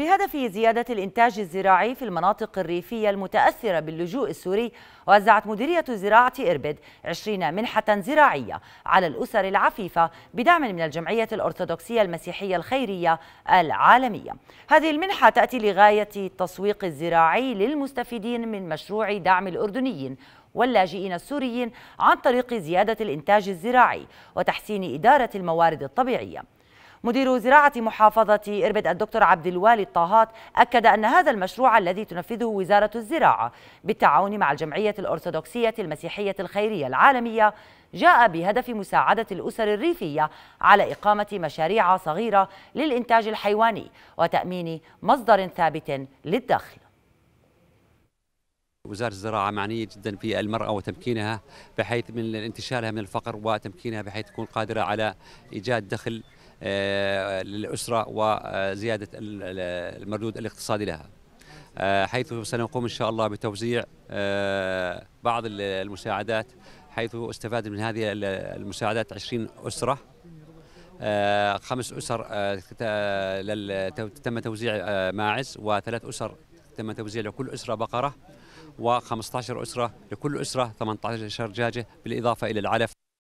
بهدف زيادة الإنتاج الزراعي في المناطق الريفية المتأثرة باللجوء السوري وزعت مديرية زراعة إربد 20 منحة زراعية على الأسر العفيفة بدعم من الجمعية الأرثوذكسية المسيحية الخيرية العالمية. هذه المنحة تأتي لغاية التسويق الزراعي للمستفيدين من مشروع دعم الأردنيين واللاجئين السوريين عن طريق زيادة الإنتاج الزراعي وتحسين إدارة الموارد الطبيعية. مدير زراعة محافظة إربد الدكتور عبد الوالي الطاهات أكد أن هذا المشروع الذي تنفذه وزارة الزراعة بالتعاون مع الجمعية الأرثوذكسية المسيحية الخيرية العالمية جاء بهدف مساعدة الأسر الريفية على إقامة مشاريع صغيرة للإنتاج الحيواني وتأمين مصدر ثابت للدخل. وزارة الزراعة معنية جدا في المرأة وتمكينها بحيث من انتشالها من الفقر وتمكينها بحيث تكون قادرة على إيجاد دخل آه، للأسرة وزيادة المردود الاقتصادي لها. آه، حيث سنقوم إن شاء الله بتوزيع آه، بعض المساعدات حيث أستفاد من هذه المساعدات 20 أسرة خمس أسر تم توزيع ماعز وثلاث أسر تم توزيع لكل أسرة بقرة. و15 أسرة لكل أسرة 18 دجاجة بالإضافة إلى العلف.